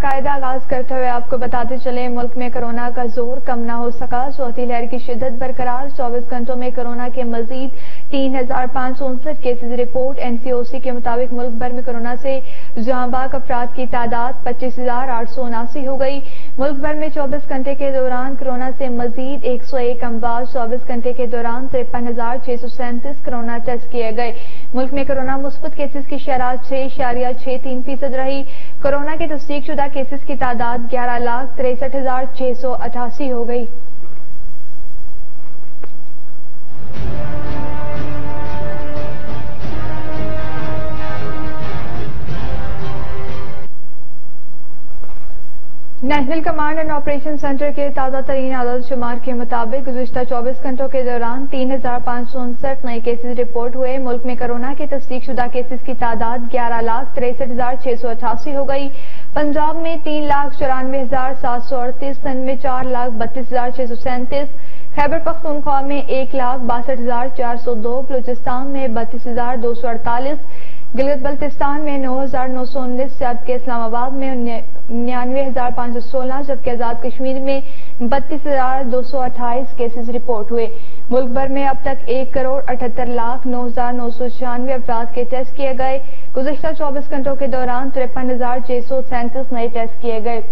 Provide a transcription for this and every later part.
बाकायदा आगाज़ करते हुए आपको बताते चले, मुल्क में कोरोना का ज़ोर कम ना हो सका। चौथी लहर की शिदत बरकरार 24 घंटों में कोरोना के मजीद तीन हज़ार पाँच सौ उनसठ केसेज रिपोर्ट। एनसीओसी के मुताबिक मुल्क भर में कोरोना से जहांबाग अफराद की तादाद पच्चीस हज़ार आठ सौ उनासी हो गई। मुल्क भर में 24 घंटे के दौरान कोरोना से मजीद 101 अमवाज 24 घंटे के दौरान तिरपन हज़ार छह सौ सैंतीस कोरोना टेस्ट किए गए। मुल्क में कोरोना मुस्बत केसेस की शराह छह इशारिया छह तीन फ़ीसद रही। कोरोना के तस्दीक शुदा केसेस की तादाद ग्यारह लाख तिरसठ हज़ार छह सौ अठासी हो गई। National command and operation centre के ताज़ा तरीन आदत शुमार के मुताबिक गुजशत 24 घंटों के दौरान तीन हज़ार पाँच सौ उनसठ नए केसेज रिपोर्ट हुए। मुल्क में कोरोना के तस्दीक शुदा केसेज की तादाद ग्यारह लाख तिरसठ हज़ार छह सौ अठासी हो गई। पंजाब में तीन लाख चौरानवे हज़ार सात सौ अड़तीस, सिंध में चार लाख बत्तीस हज़ार छह सौ सैंतीस, खैबर पख्तूनख्वा में एक लाख बासठ हज़ार चार सौ दो, बलूचिस्तान में बत्तीस हज़ार दो सौ अड़तालीस गिलगित बल्तिस्तान में नौ हज़ार नौ सौ उन्नीस जबकि इस्लामाबाद में निन्यानवे हज़ार पाँच सौ सोलह, जबकि आज़ाद कश्मीर में बत्तीस हज़ार दो सौ अट्ठाईस केसेस रिपोर्ट हुए। मुल्क भर में अब तक एक करोड़ अठहत्तर लाख नौ हज़ार नौ सौ छियानवे अफराद के टेस्ट किए गए। गुजशत चौबीस घंटों के दौरान तिरपन हज़ार छह सौ सैंतीस नए टेस्ट किए गए।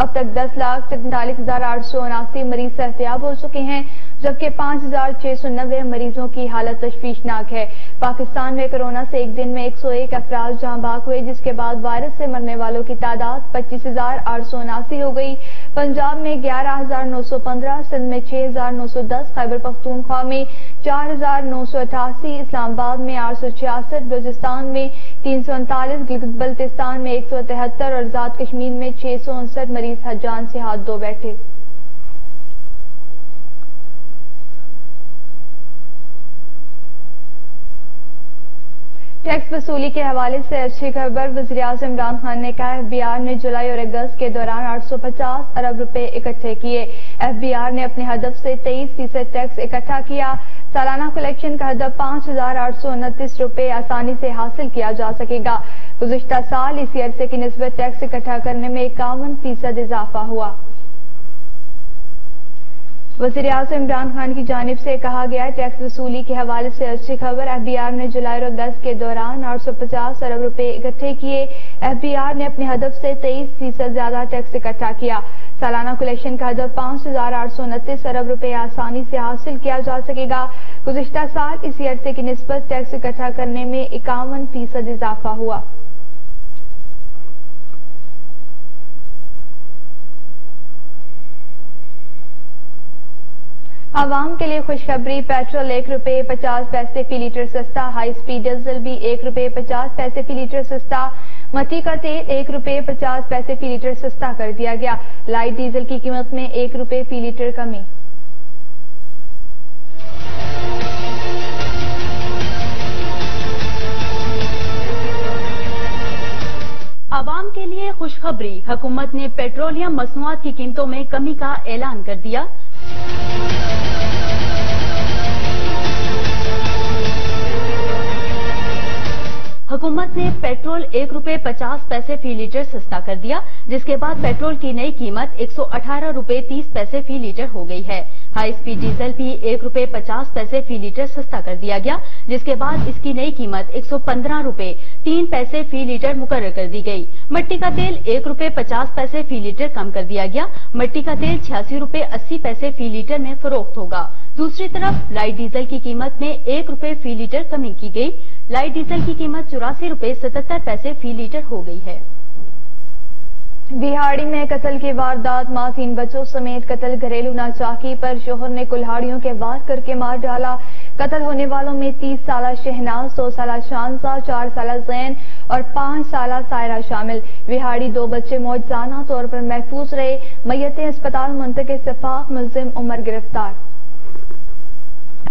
अब तक दस लाख तैंतालीस हज़ार आठ सौ उनासी मरीज़ सेहतियाब हो चुके हैं। जबकि पाँच हज़ार छह सौ नब्बे मरीजों की हालत तशवीशनाक है। पाकिस्तान में कोरोना से एक दिन में एक सौ एक अफराज भाग हुए, जिसके बाद वायरस से मरने वालों की तादाद पच्चीस हज़ार आठ सौ उनासी हो गई। पंजाब में ग्यारह हज़ार नौ सौ पंद्रह, सिंध में छह हज़ार नौ सौ दस खैबर पख्तूनख्वा में चार हज़ार नौ सौ अठासी इस्लामाबाद में आठ सौ छियासठ, बलोचिस्तान में तीन सौ उनतालीस गिलगित बल्तिस्तान में एक सौ तिहत्तर और आज़ाद कश्मीर में छह सौ उनसठ मरीज़ हजान से हाथ धो बैठे। टैक्स वसूली के हवाले से अच्छी खबर वजी अजम इमरान खान ने कहा एफबीआर ने जुलाई और अगस्त के दौरान 850 अरब रुपए इकट्ठे किए। एफबीआर ने अपने हदफ से 23 फ़ीसद टैक्स इकट्ठा किया। सालाना कलेक्शन का हदफ पाँच हज़ार आठ सौ उनतीस रूपए आसानी से हासिल किया जा सकेगा। गुजशत साल इसी अरसे की नस्बत टैक्स इकट्ठा करने में इक्यावन फ़ीसद इजाफा हुआ। वज़ीर अजम इमरान खान की जानब से कहा गया है, टैक्स वसूली के हवाले से अच्छी खबर, एफबीआर ने जुलाई और अगस्त के दौरान 850 अरब रुपए इकट्ठे किए। एफबीआर ने अपने हदफ से 23 फ़ीसद ज़्यादा टैक्स इकट्ठा किया। सालाना कलेक्शन का हदफ पाँच हज़ार आठ सौ उनतीस अरब रुपए आसानी से हासिल किया जा सकेगा। गुजशत साल इसी अरसे की नस्बत टैक्स इकट्ठा करने में इक्यावन फ़ीसद इजाफा हुआ। आवाम के लिए खुशखबरी, पेट्रोल एक रुपए पचास पैसे फ़ी लीटर सस्ता हाई स्पीड डीजल भी एक रुपए पचास पैसे फ़ी लीटर सस्ता मट्टी का तेल एक रुपए पचास पैसे फ़ी लीटर सस्ता कर दिया गया। लाइट डीजल की कीमत में एक रुपए फ़ी लीटर कमी। आवाम के लिए खुशखबरी, हुकूमत ने पेट्रोलियम मसनूआत की कीमतों में कमी का ऐलान कर दिया। हुकूमत ने पेट्रोल एक रुपए पचास पैसे फ़ी लीटर सस्ता कर दिया, जिसके बाद पेट्रोल की नई कीमत एक सौ अठारह रुपए तीस पैसे फ़ी लीटर हो गई है। हाई स्पीड डीजल भी एक रुपए पचास पैसे फ़ी लीटर सस्ता कर दिया गया, जिसके बाद इसकी नई कीमत एक सौ पंद्रह रुपए, तीन पैसे फ़ी लीटर मुकर कर दी गई। मट्टी का तेल एक रुपए पचास पैसे फ़ी लीटर कम कर दिया गया। मट्टी का तेल छियासी रुपए अस्सी पैसे फ़ी लीटर में फरोख्त होगा। दूसरी तरफ़, लाइट डीजल की कीमत में एक रुपए फ़ी लीटर कमी की गई। लाइट डीजल की कीमत चौरासी रुपए सतहत्तर पैसे फ़ी लीटर हो गई है। बिहाड़ी में कत्ल की वारदात माँ तीन बच्चों समेत कत्ल घरेलू नाचाकी पर शोहर ने कुल्हाड़ियों के वार करके मार डाला। कत्ल होने वालों में तीस साल शहनाज, सौ साल शानसा, चार साल जैन और पाँच साल सायरा शामिल। बिहाड़ी दो बच्चे मौजाना तौर पर महफूज रहे। मैयतें अस्पताल मुंतके सफाक मुलजिम उमर गिरफ़्तार।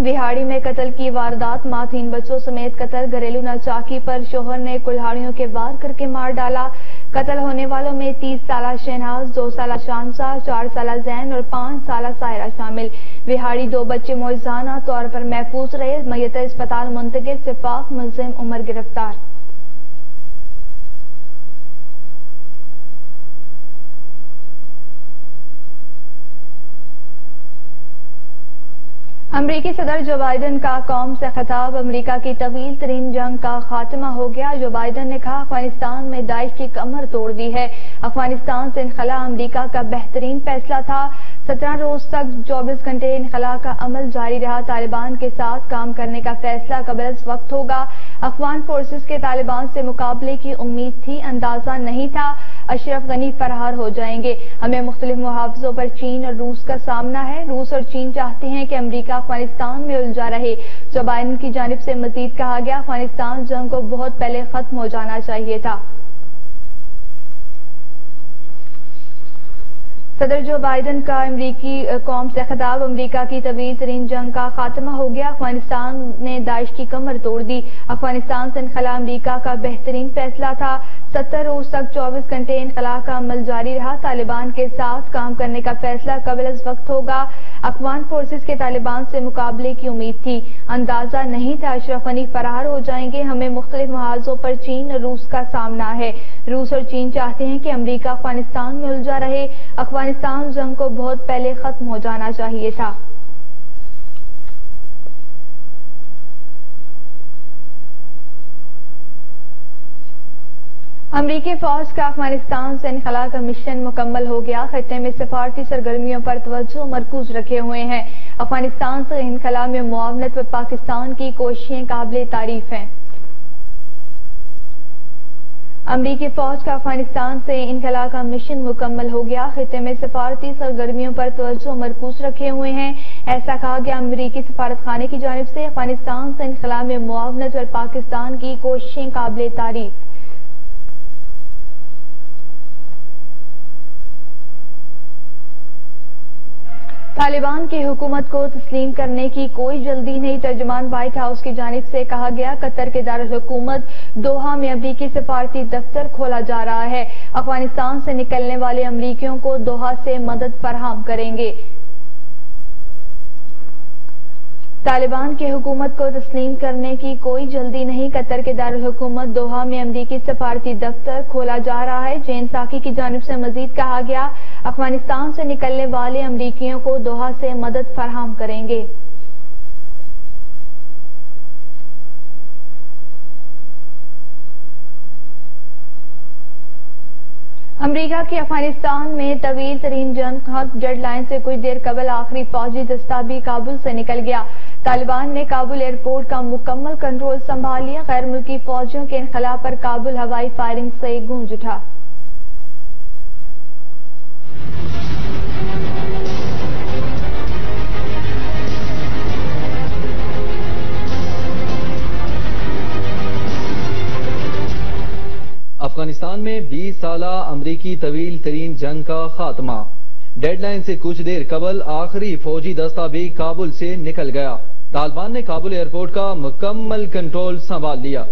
बिहाड़ी में कत्ल की वारदात माँ तीन बच्चों समेत कत्ल घरेलू नाचाकी पर शोहर ने कुल्हाड़ियों के वार करके मार डाला। कत्ल होने वालों में तीस साल शहनाज, दो साल शानसा चार साल जैन और पाँच साल सायरा शामिल। बिहारी दो बच्चे मोजाना तौर पर महफूज रहे। मैत अस्पताल मुंतकिल सिफाक मुलिम उमर गिरफ़्तार। अमरीकी सदर जो बाइडन का कौम से खिताब, अमरीका की तवील तरीन जंग का खात्मा हो गया। जो बाइडन ने कहा, अफ़गानिस्तान में दाइश की कमर तोड़ दी है। अफ़गानिस्तान से इनखला अमरीका का बेहतरीन फैसला था। सत्रह रोज तक 24 घंटे इनखला का अमल जारी रहा। तालिबान के साथ काम करने का फैसला कबल वक्त होगा। अफगान फोर्सेज के तालिबान से मुकाबले की उम्मीद थी, अंदाज़ा नहीं था। अशरफ गनी फरार हो जाएँगे। हमें मुख्तलिफ़ मुहावजों पर चीन और रूस का सामना है। रूस और चीन चाहते हैं कि अमरीका अफ़गानिस्तान में उलझा रहे। जो बाइडन की जानब से मजीद कहा गया, अफ़गानिस्तान जंग को बहुत पहले खत्म हो जाना चाहिए था। सदर जो बाइडन का अमरीकी कौम से खिताब अमरीका की तवील तरीन जंग का खात्मा हो गया। अफ़गानिस्तान ने दाइश की कमर तोड़ दी। अफ़गानिस्तान से इनखला अमरीका का बेहतरीन फैसला था। सत्तर रोज तक 24 घंटे इनखला का अमल जारी रहा। तालिबान के साथ काम करने का फैसला कबल वक्त होगा। अफगान फोर्सेज के तालिबान से मुकाबले की उम्मीद थी। अंदाज़ा नहीं था अशरफ गनी फरार हो जाएँगे। हमें मुख्तलिफ़ महाजों पर चीन और रूस का सामना है। रूस और चीन चाहते हैं कि अमरीका अफ़गानिस्तान में उलझा रहे। अफ़गानिस्तान जंग को बहुत पहले खत्म हो जाना चाहिए था। अमरीकी फौज का अफ़गानिस्तान से इनखला का मिशन मुकम्मल हो गया। खत्े में सिफारती सरगर्मियों पर तवज्जो मरकूज रखे हुए हैं। अफ़गानिस्तान से इनखला में मुआवनत पर पाकिस्तान की कोशिशें काबिल तारीफ़ हैं। अमरीकी फौज का अफ़गानिस्तान से इनखला का मिशन मुकम्मल हो गया। खत्े में सफारती सरगर्मियों पर तवज्जो मरकूज रखे हुए हैं। ऐसा कहा गया अमरीकी सफारत खाने की जानब से अफ़गानिस्तान से इनखला में मुआवनत और पाकिस्तान की कोशिशें काबिल तारीफ़। तालिबान की हुकूमत को तस्लीम करने की कोई जल्दी नहीं। तर्जमान व्हाइट हाउस की जानब से कहा गया, कतर के दारकूमत दोहा में अमरीकी सफारती दफ्तर खोला जा रहा है। अफ़गानिस्तान से निकलने वाले अमरीकियों को दोहा से मदद फराहम करेंगे। तालिबान की हुकूमत को तस्लीम करने की कोई जल्दी नहीं। कतर के दारकूमत दोहा में अमरीकी सफारती दफ्तर खोला जा रहा है। जैन साकी की जानब से मजीद कहा गया, अफ़गानिस्तान से निकलने वाले अमरीकियों को दोहा से मदद फराहम करेंगे। अमरीका के अफ़गानिस्तान में तवील तरीन जंग डेडलाइन से कुछ देर कबल आखिरी फौजी दस्ता भी काबुल से निकल गया। तालिबान ने काबुल एयरपोर्ट का मुकम्मल कंट्रोल संभाल लिया। गैर मुल्की फौजियों के इनखला पर काबुल हवाई फायरिंग से गूंज उठा। अमरीकी तवील तरीन जंग का खात्मा। डेडलाइन से कुछ देर कबल आखिरी फौजी दस्ता भी काबुल से निकल गया। तालिबान ने काबुल एयरपोर्ट का मुकम्मल कंट्रोल संभाल लिया।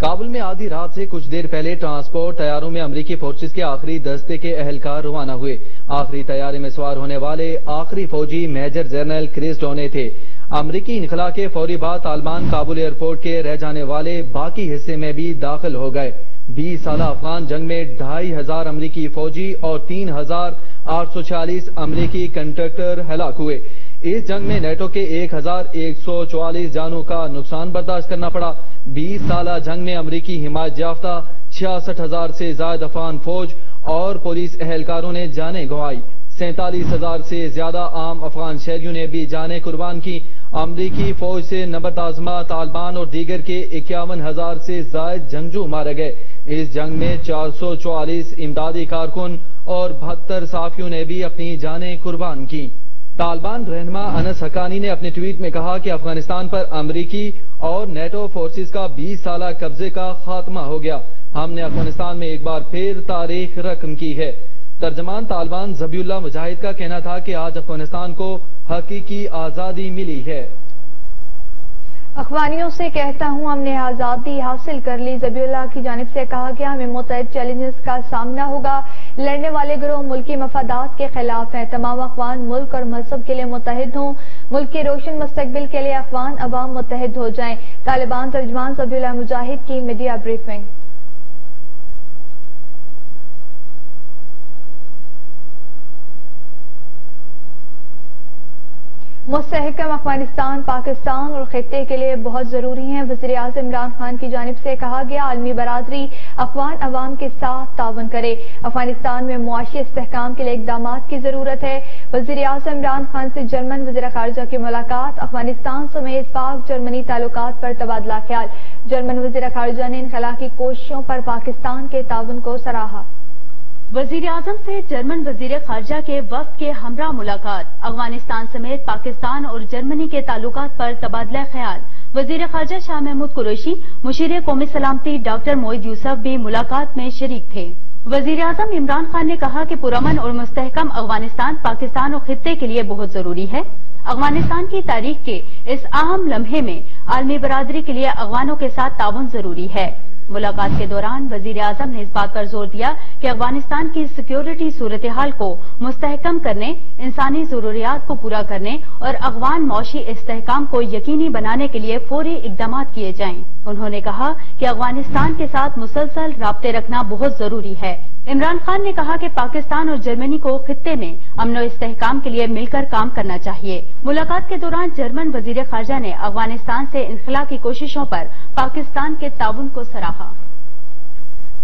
काबुल में आधी रात से कुछ देर पहले ट्रांसपोर्ट तैयारों में अमरीकी फोर्सेस के आखिरी दस्ते के अहलकार रवाना हुए। आखिरी तैयारे में सवार होने वाले आखिरी फौजी मेजर जनरल क्रिस डोने थे। अमरीकी इनखला के फौरी बाद तालिबान काबुल एयरपोर्ट के रह जाने वाले बाकी हिस्से में भी दाखिल हो गए। बीस साल अफगान जंग में ढाई हज़ार अमरीकी फौजी और तीन हज़ार आठ सौ छियालीस अमरीकी कंट्रैक्टर हलाक हुए। इस जंग में नेटो के एक हज़ार एक सौ चौवालीस जानों का नुकसान बर्दाश्त करना पड़ा। बीस साल जंग में अमरीकी हिमायत याफ्ता, छियासठ हज़ार से ज़्यादा अफगान फौज और पुलिस एहलकारों ने जाने गंवाई। सैतालीस हज़ार से ज़्यादा आम अफगान शहरियों ने भी जाने कुर्बान की। अमरीकी फौज से नंबर आजमा तालिबान और दीगर के इक्यावन हज़ार से जायद जंगजू मारे गए। इस जंग में चार सौ चौवालीस इमदादी कारकुन और बहत्तर साफियों ने भी अपनी जानें कुर्बान की। तालिबान रहनमा अनस हकानी ने अपने ट्वीट में कहा कि अफ़गानिस्तान पर अमरीकी और नेटो फोर्सेज का 20 साल कब्जे का खात्मा हो गया। हमने अफ़गानिस्तान में एक बार फिर तारीख रकम की है। तर्जमान तालिबान जबीउल्ला मुजाहिद का कहना था कि आज अफ़गानिस्तान को हकीकी आज़ादी मिली है। अखबानियों से कहता हूँ, हमने आज़ादी हासिल कर ली। जबीला की जानब से कहा गया हमें मुतहद चैलेंजेस का सामना होगा। लड़ने वाले ग्रोह मुल्की मफादात के खिलाफ हैं। तमाम अफवान मुल्क और मज़हब के लिए मुतहद हों। मुल्क के रोशन मुस्तबिल के लिए अफवान अवाम मुतहद हो जाएँ। तालिबान, तर्जमान जबीला मुजाहिद की मीडिया ब्रीफिंग। मुस्तकम अफ़गानिस्तान, पाकिस्तान और खत्े के लिए बहुत ज़रूरी है। वजी अजम इमरान खान की जानब से कहा गया, आलमी बरदरी अफगान अवाम के साथ ताउन करे। अफ़गानिस्तान में मुआशी इसकाम के लिए इकदाम की ज़रूरत है। वजी अजम इमरान खान से जर्मन वजी खारजा की मुलाकात, अफ़गानिस्तान समेत पाक जर्मनी ताल्लुक पर तबादला ख्याल। जर्मन वजी खारजा ने इनखला की कोशिशों पर पाकिस्तान के ताउन को सराहा। वज़ीर आज़म से जर्मन वज़ीर खारजा के वक्त के हमरा मुलाकात। अफ़गानिस्तान समेत पाकिस्तान और जर्मनी के ताल्लुक पर तबादला ख्याल। वज़ीर खारजा शाह महमूद कुरैशी मुशीर कौमी सलामती डॉक्टर मोईद यूसफ भी मुलाकात में शरीक थे। वज़ीर आज़म इमरान खान ने कहा कि पुरमन और मुस्तहकम अफ़गानिस्तान, पाकिस्तान और खत्े के लिए बहुत ज़रूरी है। अफ़गानिस्तान की तारीख के इस अहम लम्हे में आलमी बरादरी के लिए अफगानों के साथ ताउन ज़रूरी है। मुलाकात के दौरान वज़ीर आज़म ने इस बात पर ज़ोर दिया कि अफ़गानिस्तान की सिक्योरिटी सूरत हाल को मुस्तहकम करने, इंसानी जरूरियात को पूरा करने और अफगान मौशी इस्तेकाम को यकीनी बनाने के लिए फौरी इकदाम किए जाएँ। उन्होंने कहा कि अफ़गानिस्तान के साथ मुसलसल रबते रखना बहुत ज़रूरी है इमरान खान ने कहा कि पाकिस्तान और जर्मनी को खत्े में अमन इस्तेकाम के लिए मिलकर काम करना चाहिए। मुलाकात के दौरान जर्मन वज़ीर खारजा ने अफ़गानिस्तान से इनखला की कोशिशों पर पाकिस्तान के ताउन को सराहा।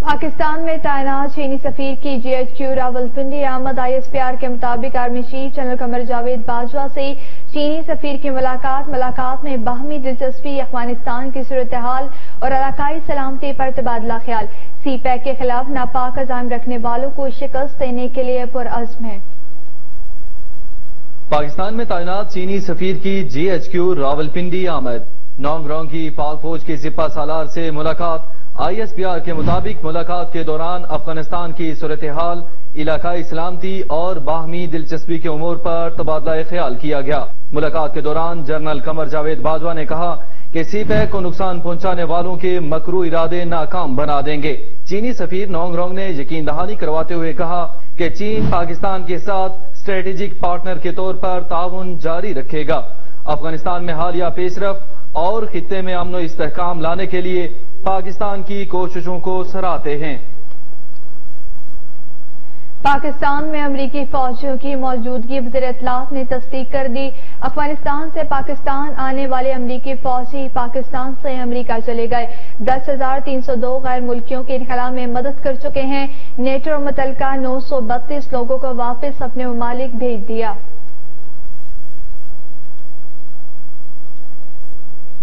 पाकिस्तान में तैनात चीनी सफीर की जीएचक्यू रावलपिंडी आमद आईएसपीआर के मुताबिक army chief general Qamar Javed Bajwa से चीनी सफीर की मुलाकात मुलाकात में बाहमी दिलचस्पी अफ़गानिस्तान की सूरत हाल और इलाकाई सलामती पर तबादला ख्याल। सी पैक के खिलाफ नापाक अजाम रखने वालों को शिकस्त देने के लिए पुरअज़म है। पाकिस्तान में तैनात चीनी सफीर की जीएचक्यू रावलपिंडी आमद। नौंग रोंग की पाक फौज के सिपा सालार से मुलाकात। आईएसपीआर के मुताबिक मुलाकात के दौरान अफ़गानिस्तान की सूरत हाल इलाकाई सलामती और बाहमी दिलचस्पी के उमूर पर तबादला ख्याल किया गया। मुलाकात के दौरान जनरल कमर जावेद बाजवा ने कहा कि सी पैक को नुकसान पहुँचाने वालों के मकरू इरादे नाकाम बना देंगे। चीनी सफीर नोंग रोंग ने यकीन दहानी करवाते हुए कहा कि चीन पाकिस्तान के साथ स्ट्रेटेजिक पार्टनर के तौर पर ताउन जारी रखेगा। अफ़गानिस्तान में हालिया पेशरफ और खत्े में अमनो इस्तेकाम लाने के लिए पाकिस्तान की कोशिशों को सराहते हैं। पाकिस्तान में अमरीकी फौजियों की मौजूदगी, वज़ीर इतलात ने तस्दीक कर दी। अफ़गानिस्तान से पाकिस्तान आने वाले अमरीकी फौजी पाकिस्तान से अमरीका चले गए। दस हज़ार तीन सौ दो गैर मुल्कियों के इनखला में मदद कर चुके हैं। नेटो और मुतलका नौ सौ बत्तीस लोगों को वापस अपने ममालिक भेज दिया।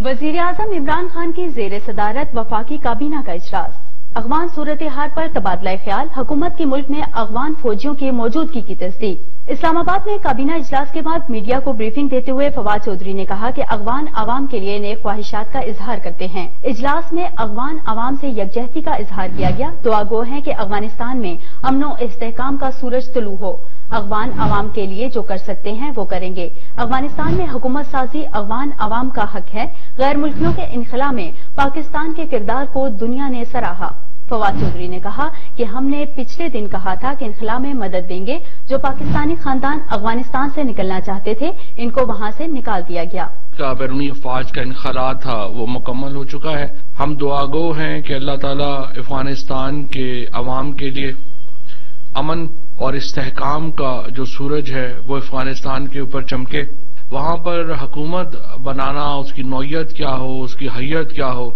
वज़ीर आज़म इमरान खान की जेर सदारत वफाकी काबीना का इजलास। अफगान सूरत हाल पर तबादला ख्याल। हुकूमत की मुल्क में अफगान फौजियों की मौजूदगी की तस्दीक। इस्लामाबाद में काबीना इजलास के बाद मीडिया को ब्रीफिंग देते हुए फवाद चौधरी ने कहा कि अफगान आवाम के लिए नए ख्वाहिशात का इजहार करते हैं। इजलास में अफगान आवाम से यकजहती का इजहार किया गया। दुआ गो है कि अफ़गानिस्तान में अमनो इस्तेकाम का सूरज तलू हो। अफगान अवाम के लिए जो कर सकते हैं, वो करेंगे। अफ़गानिस्तान में हुकूमत साजी अफगान अवाम का हक है। गैर मुल्कियों के इनखला में पाकिस्तान के किरदार को दुनिया ने सराहा। फवाद चौधरी ने कहा कि हमने पिछले दिन कहा था कि इनखला में मदद देंगे जो पाकिस्तानी खानदान अफ़गानिस्तान से निकलना चाहते थे। इनको वहाँ से निकाल दिया गया। का बैरूनी अफवाज का इनखला था। वो मुकम्मल हो चुका है। हम दुआगो हैं कि अल्लाह ताला अफ़गानिस्तान के अवाम के लिए अमन और इस्तेकाम का जो सूरज है, वो अफ़गानिस्तान के ऊपर चमके। वहाँ पर हुकूमत बनाना, उसकी नौयत क्या हो, उसकी हैत क्या हो,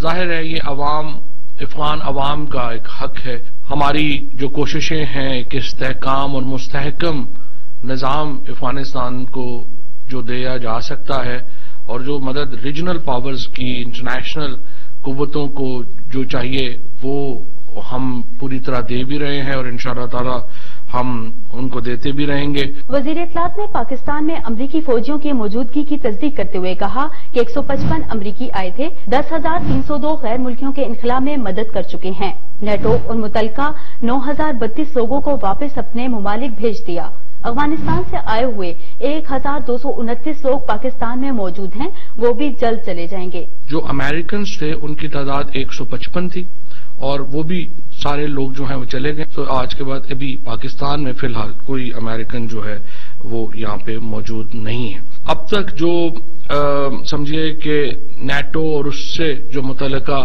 ज़ाहिर है ये अवाम अफगान अवाम का एक हक है। हमारी जो कोशिशें हैं कि इस्तेकाम और मुस्तहकम निज़ाम अफ़गानिस्तान को जो दिया जा सकता है और जो मदद रीजनल पावर्स की इंटरनेशनल कुतों को जो चाहिए, वो हम पूरी तरह दे भी रहे हैं और इन ताला हम उनको देते भी रहेंगे। वज़ीर इतलात ने पाकिस्तान में अमरीकी फौजियों की मौजूदगी की तस्दीक करते हुए कहा कि 155 अमरीकी आए थे दस हज़ार तीन सौ दो गैर मुल्कियों के इनखला में मदद कर चुके हैं। नेटो और मुतलका नौ हज़ार बत्तीस लोगों को वापस अपने ममालिक भेज दिया। अफ़गानिस्तान से आए हुए एक हज़ार दो सौ उनतीस लोग पाकिस्तान में मौजूद हैं वो भी जल्द चले जाएँगे। जो अमेरिकन थे उनकी तादाद 155 थी। और वो भी सारे लोग जो हैं वो चले गए। तो आज के बाद अभी पाकिस्तान में फ़िलहाल कोई अमेरिकन जो है वो यहाँ पे मौजूद नहीं है। अब तक जो समझिए कि नेटो और उससे जो मुतलका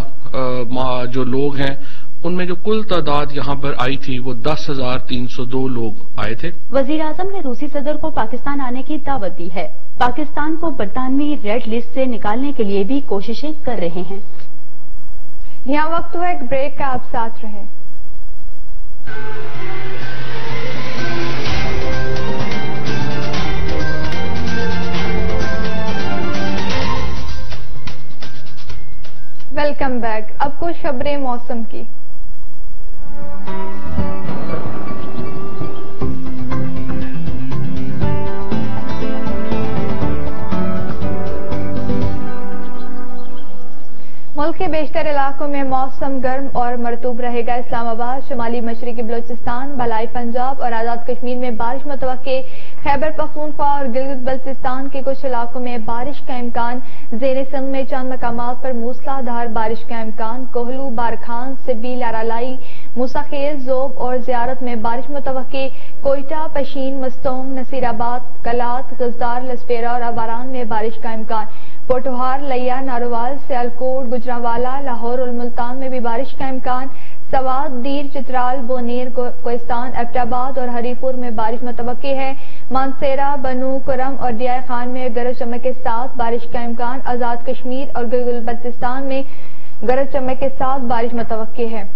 जो लोग हैं, उनमें जो कुल तादाद यहाँ पर आई थी, वो दस हज़ार तीन सौ दो लोग आए थे। वज़ीर आज़म ने रूसी सदर को पाकिस्तान आने की दावत दी है। पाकिस्तान को बरतानवी रेड लिस्ट से निकालने के लिए भी कोशिशें कर रहे हैं। यहाँ वक्त हुआ, एक ब्रेक का आप साथ रहे। वेलकम बैक कुछ खबरें मौसम की। मुल्क के बेशतर इलाकों में मौसम गर्म और मरतूब रहेगा। इस्लामाबाद, शुमाली, मशरकी, बलोचिस्तान बलाई पंजाब और आज़ाद कश्मीर में बारिश मुतव खैबर, पखूनख्वा और गिलगित बल्तिस्तान के कुछ इलाकों में बारिश का इम्कान। जेर सिंध में चंद मकाम पर मूसलाधार बारिश का इम्कान। कोहलू, बारखान सिबी लारालाई, मुसाखेल, जोब और जियारत में बारिश मुतव कोयटा, पशीन, मस्तोंग, नसीराबाद कलात गजदार लसपेरा और अबारान में बारिश का इम्कान। पोटोहार लैया, नारोवाल, सियालकोट, गुजरावाला, लाहौर और मुल्तान में भी बारिश का इम्कान। सवाद, दीर, चित्राल, बोनेर कोस्तान एबटाबाद और हरीपुर में बारिश मुतव है। मानसेरा, बनू, कुरम और डिया खान में गरज चमक के साथ बारिश का इम्कान। आज़ाद कश्मीर और गिलगित में गरज चमक के साथ बारिश मुतव है।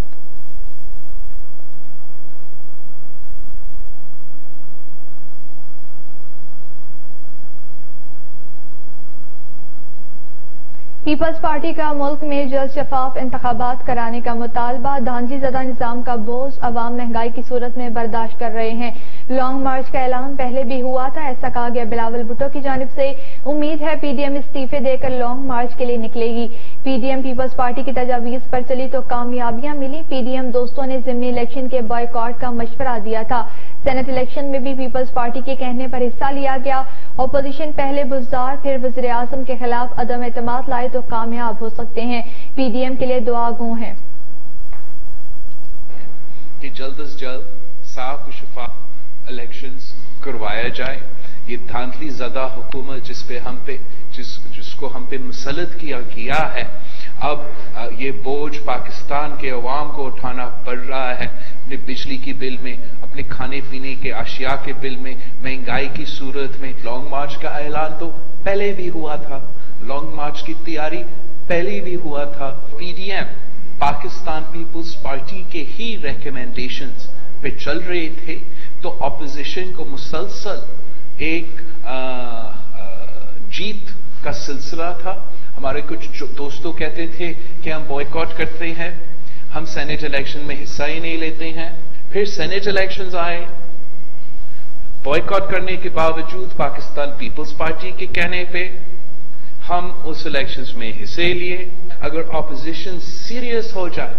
पीपल्स पार्टी का मुल्क में जल्द शफाफ इंतबात कराने का मुतालबा धांजी जदा निज़ाम का बोझ, अवाम महँगाई की सूरत में बर्दाश्त कर रहे हैं। लॉन्ग मार्च का ऐलान पहले भी हुआ था, ऐसा कहा गया बिलावल भुट्टो की जानब से। उम्मीद है पीडीएम इस्तीफे देकर लॉन्ग मार्च के लिए निकलेगी। पीडीएम पीपल्स पार्टी की तजावीज पर चली तो कामयाबियाँ मिली। पीडीएम दोस्तों ने जिम्मी इलेक्शन के बॉयकॉट का मशवरा दिया था। सेनेट इलेक्शन में भी पीपल्स पार्टी के कहने पर हिस्सा लिया गया। अपोजिशन पहले बुजदार फिर वजर आज़म के खिलाफ अदम एतम लाए तो कामयाब हो सकते हैं। पीडीएम के लिए दुआ गो है। कि जल्द अज जल्द साफ़ शफा इलेक्शन करवाया जाए, ये धांधली ज़्यादा हुकूमत जिस पे हम पे, जिस, जिसको हम पे मुसलत किया गया है। अब ये बोझ पाकिस्तान के अवाम को उठाना पड़ रहा है। अपने बिजली की बिल में, अपने खाने पीने के आशिया के बिल में, महँगाई की सूरत में। लॉन्ग मार्च का ऐलान तो पहले भी हुआ था। लॉन्ग मार्च की तैयारी पहले भी हुआ था। पीडीएम पाकिस्तान पीपुल्स पार्टी के ही रिकमेंडेशन पे चल रहे थे। तो ऑपोजिशन को मुसलसल एक आ, आ, जीत का सिलसिला था। हमारे कुछ दोस्तों कहते थे कि हम बॉयकॉट करते हैं हम सेनेट इलेक्शन में हिस्सा ही नहीं लेते हैं। फिर सेनेट इलेक्शन आए। बॉयकॉट करने के बावजूद पाकिस्तान पीपल्स पार्टी के कहने पे हम उस इलेक्शंस में हिस्से लिए। अगर ऑपोजिशन सीरियस हो जाए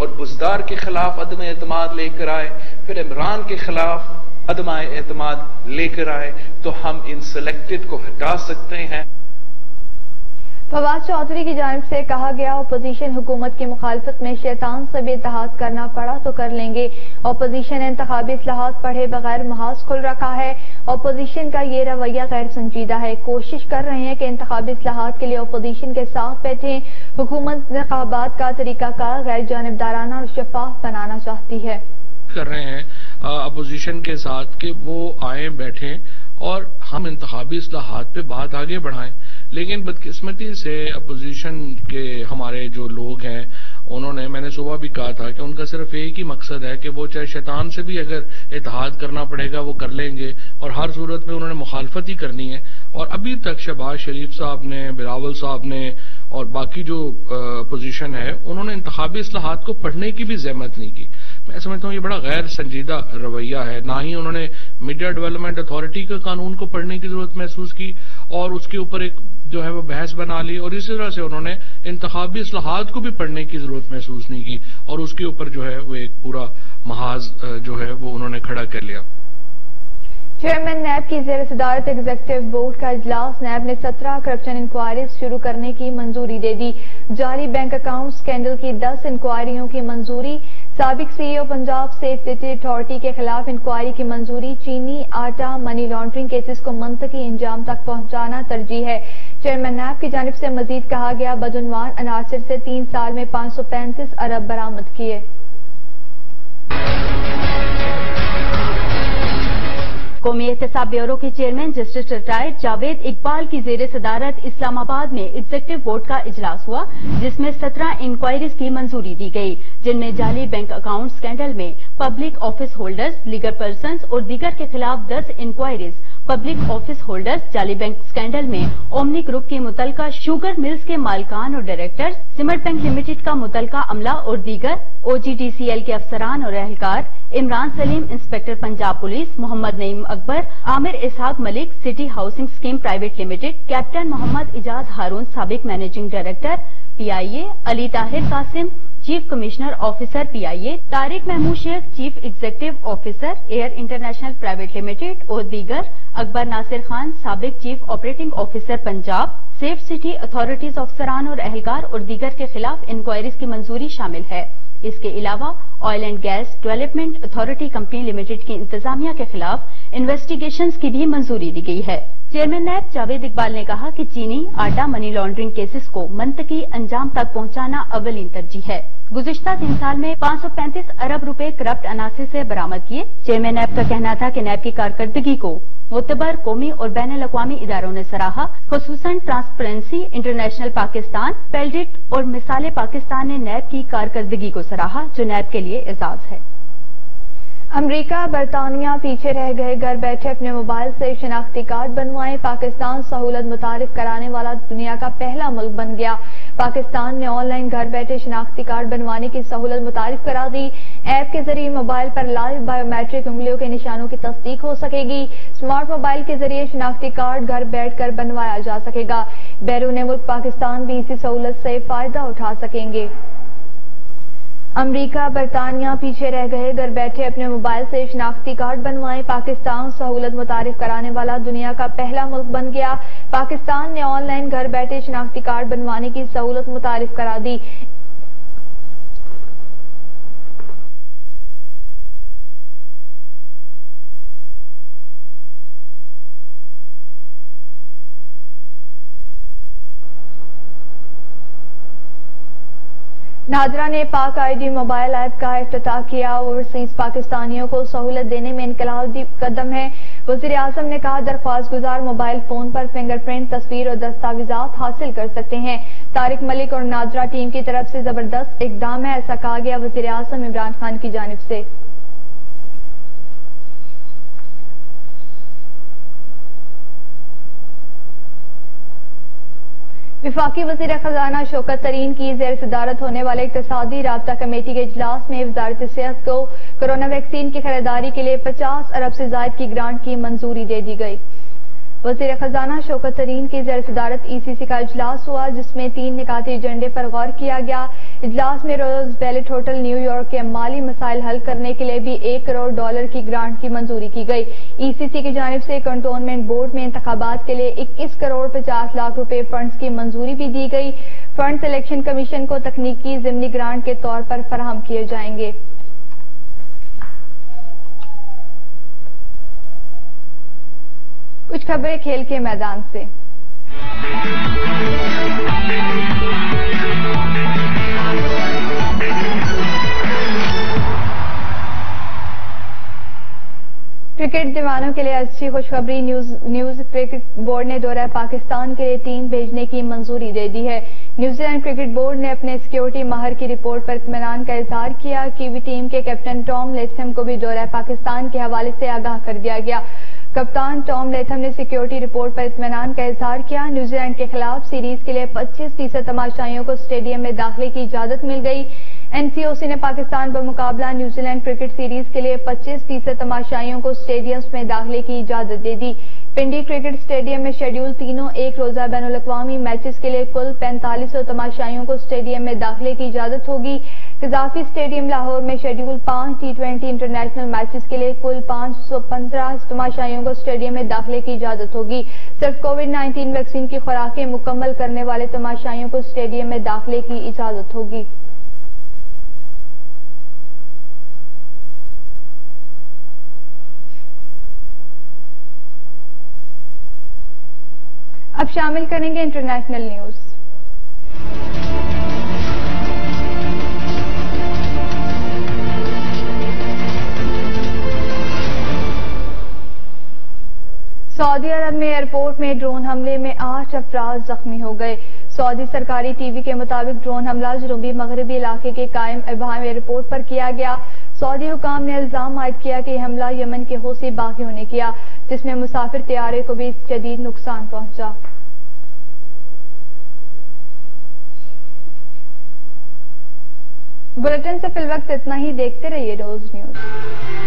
और बुजदार के खिलाफ अदम एतमाद लेकर आए फिर इमरान के खिलाफ अदम एतमाद लेकर आए तो हम इन सिलेक्टेड को हटा सकते हैं। फवाद चौधरी की जानब से कहा गया अपोजिशन हुकूमत की मुखालफत में शैतान से भी इतिहाद करना पड़ा तो कर लेंगे। अपोजिशन इंतबी असलाहत पढ़े बगैर महाज खुल रखा है। अपोजिशन का ये रवैया गैर संजीदा है। कोशिश कर रहे हैं कि इंतबी असलाहत के लिए अपोजिशन के साथ बैठे। हुकूमत इंतबात का तरीकाकार गैर जानबदाराना और शफाफ बनाना चाहती है। कर रहे हैं अपोजिशन के साथ कि वो आए, बैठे और हम इंतबी असलाहत पे बात आगे बढ़ाएँ। लेकिन बदकिस्मती से अपोजिशन के हमारे जो लोग हैं, उन्होंने, मैंने सुबह भी कहा था कि उनका सिर्फ़ एक ही मकसद है कि वो चाहे शैतान से भी अगर इतिहाद करना पड़ेगा, वो कर लेंगे और हर सूरत में उन्होंने मुखालफत ही करनी है। और अभी तक शहबाज शरीफ साहब ने, बिलावल साहब ने और बाकी जो पोजीशन है, उन्होंने इंतबी असलाहत को पढ़ने की भी जहमत नहीं की। मैं समझता हूँ, ये बड़ा गैर संजीदा रवैया है। ना ही उन्होंने मीडिया डेवलपमेंट अथॉरिटी के कानून को पढ़ने की ज़रूरत महसूस की और उसके ऊपर एक जो है वो बहस बना ली और इसी तरह से उन्होंने इंतबी असलाहत को भी पढ़ने की ज़रूरत महसूस नहीं की और उसके ऊपर जो है वो एक पूरा महाज जो है वो उन्होंने खड़ा कर लिया। चेयरमैन नैब की जेर सदारत एग्जेक्टिव बोर्ड का इजलास नैब ने सत्रह करप्शन इंक्वायरीज शुरू करने की मंजूरी दे दी। जारी बैंक अकाउंट स्कैंडल की दस इंक्वायरियों की मंजूरी सबक सीईओ पंजाब सेफ्टी अथॉरिटी के खिलाफ इंक्वायरी की मंजूरी, चीनी आटा मनी लॉन्ड्रिंग केसेस को मंतकी इंजाम तक पहुंचाना तरजीह है। चेयरमैन नैब की जानब से मजीद कहा गया बदनवान अनासर से तीन साल में पाँच सौ पैंतीस अरब बरामद किए। कौमी एहतसाब ब्यूरो के chairman justice retired Javed Iqbal की जेर सदारत इस्लामाबाद में एग्जेक्टिव बोर्ड का इजलास हुआ, जिसमें सत्रह इंक्वायरीज की मंजूरी दी गई, जिनमें जाली बैंक अकाउंट स्कैंडल में public office holders legal person और दीगर के खिलाफ दस इंक्वायरीज पब्लिक ऑफ़िस होल्डर्स जाली बैंक स्कैंडल में ओमनी ग्रुप के मुतलका शुगर मिल्स के मालकान और डायरेक्टर्स सिमट बैंक लिमिटेड का मुतलका अमला और दीगर ओजीडीसीएल के अफसरान और एहलकार, Imran Salim, inspector Punjab police, Mohammad Naeem Akbar, Aamir Ishaq Malik, city housing scheme private limited, captain Mohammad Ijaz Haroon, सबक managing director PIA Ali Tahir Qasim chief commissioner officer PIA, Tariq Mahmood Sheikh, chief executive officer, air international private limited, और दीगर। अकबर नासिर खान, सबक chief operating officer, Punjab. Safe city authorities अफसरान और अहलकार, और दीगर के खिलाफ इंक्वायरीज की मंजूरी शामिल है। इसके अलावा oil and gas development authority company limited की इंतजामिया के खिलाफ इन्वेस्टिगेशन की भी मंजूरी दी गई है। चेयरमैन नैब जावेद इकबाल ने कहा कि चीनी, आटा मनी लॉन्ड्रिंग केसेस को मंतकी अंजाम तक पहुंचाना अवलिन तरजीह है। गुजश्ता तीन साल में 535 अरब रुपए करप्ट अनासे से बरामद किए। चेयरमैन नैब का कहना था कि नैब की कारकर्दगी को मुतबर कौमी और बैन अवी इदारों ने सराहा। खसूस ट्रांसपेरेंसी इंटरनेशनल पाकिस्तान पेल्डिट और मिसाल पाकिस्तान ने नैब की कारकर्दगी को सराहा, जो नैब के लिए एजाज है। अमेरिका, बरतानिया पीछे रह गए, घर बैठे अपने मोबाइल से शिनाख्ती कार्ड बनवाएँ। पाकिस्तान सहूलत मुतारफ कराने वाला दुनिया का पहला मुल्क बन गया। पाकिस्तान ने ऑनलाइन घर बैठे शिनाख्ती कार्ड बनवाने की सहूलत मुतारफ करा दी। ऐप के ज़रिए मोबाइल पर लाइव बायोमेट्रिक उंगलियों के निशानों की तस्दीक हो सकेगी। स्मार्ट मोबाइल के ज़रिए शिनाख्ती कार्ड घर बैठकर बनवाया जा सकेगा। बैरून मुल्क पाकिस्तान भी इसी सहूलत से फ़ायदा उठा सकेंगे। अमरीका, बरतानिया पीछे रह गए, घर बैठे अपने मोबाइल से शनाख्ती कार्ड बनवाए। पाकिस्तान सहूलत मुतारफ कराने वाला दुनिया का पहला मुल्क बन गया। पाकिस्तान ने ऑनलाइन घर बैठे शनाख्ती कार्ड बनवाने की सहूलत मुतारफ करा दी। नादरा ने पाक आईडी मोबाइल ऐप का अफ्त किया। ओवरसीज पाकिस्तानियों को सहूलत देने में इनकलाबी कदम है। वज़ीर आज़म ने कहा, दरख्वास्त गुजार मोबाइल फ़ोन पर फिंगरप्रिंट, तस्वीर और दस्तावेजात हासिल कर सकते हैं। तारिक मलिक और नादरा टीम की तरफ़ से ज़बरदस्त इकदाम है, ऐसा कहा गया वज़ीर आज़म इमरान खान की जानब से। विफाकी वज़ीर खजाना शोकत तरीन की जेर सदारत होने वाले इकतदी रबता कमेटी के अजलास में वजारत सेहत को कोरोना वैक्सीन की खरीदारी के लिए पचास अरब से जायद की ग्रांट की मंजूरी दे दी गई। वज़ीर खजाना शोकत तरीन की जैर सदारत ईसीसी का अजलास हुआ, जिसमें तीन निकाती एजेंडे पर गौर किया गया। इजलास में रोज बैलेट होटल न्यूयॉर्क के माली मसाइल हल करने के लिए भी एक करोड़ डॉलर की ग्रांट की मंजूरी की गई। ईसीसी की जानब से कंटोनमेंट बोर्ड में इंतबात के लिए इक्कीस करोड़ पचास लाख रुपए फंड्स की मंजूरी भी दी गई। फंड सिलेक्शन कमीशन को तकनीकी जिमनी ग्रांट के तौर पर फराहम किए जाएँगे। कुछ खबरें खेल के मैदान से। क्रिकेट दीवानों के लिए अच्छी खुशखबरी न्यूज़ न्यूज़ क्रिकेट बोर्ड ने दौरा पाकिस्तान के लिए टीम भेजने की मंजूरी दे दी है। न्यूजीलैंड क्रिकेट बोर्ड ने अपने सिक्योरिटी माहर की रिपोर्ट पर इतमान का इजहार किया कि टीम के कैप्टन टॉम लेथम को भी दौरा पाकिस्तान के हवाले से आगाह कर दिया गया। कप्तान टॉम लेथम ने सिक्योरिटी रिपोर्ट पर इतमान का इजहार किया। न्यूजीलैंड के खिलाफ सीरीज़ के लिए 25 फ़ीसद तमाशाइयों को स्टेडियम में दाखिले की इजाज़त मिल गई। एनसीओसी ने पाकिस्तान पर मुकाबला न्यूजीलैंड क्रिकेट सीरीज़ के लिए 25 फ़ीसद तमाशाइयों को स्टेडियम्स में दाखिले की इजाज़त दे दी। पिंडी क्रिकेट स्टेडियम में शेड्यूल तीनों, एक रोजा बैन अवी मैचेस के लिए कुल पैंतालीस तमाशाइयों को स्टेडियम में दाखिले की इजाज़त होगी। कजाफी स्टेडियम लाहौर में शेड्यूल पाँच टी ट्वेंटी इंटरनेशनल मैचेस के लिए कुल पाँच सौ पंद्रह तमाशाइयों को स्टेडियम में दाखिले की इजाज़त होगी। सिर्फ़ कोविड नाइन्टीन वैक्सीन की खुराकें मुकम्मल करने वाले तमाशाइयों को स्टेडियम में दाखिले की इजाज़त होगी। शामिल करेंगे इंटरनेशनल न्यूज़। सऊदी अरब में एयरपोर्ट में ड्रोन हमले में आठ अफराज जख्मी हो गए। सऊदी सरकारी टीवी के मुताबिक ड्रोन हमला जनूबी मगरबी इलाके के कायम इबाम एयरपोर्ट पर किया गया। सऊदी हुकाम ने इल्ज़ाम आयद किया कि हमला यमन के हौसी बागियों ने किया, जिसमें मुसाफिर तैयारे को भी शदीद नुकसान पहुँचा। बुलेटिन से फिल वक्त इतना ही देखते रहिए रोज न्यूज़।